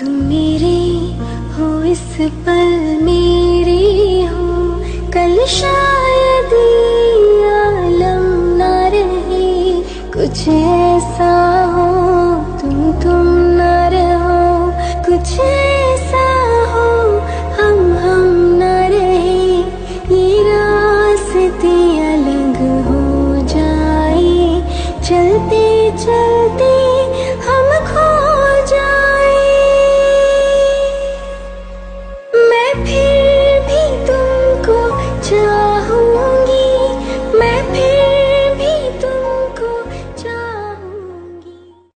तुम मेरी हो, इस पल मेरी हो। कल शायद आलम ना रहे। कुछ ऐसा हो, तुम तुम ना रहो। कुछ ऐसा हो, हम हम ना रहे। ये रास्ते अलग हो जाए। चलते चलते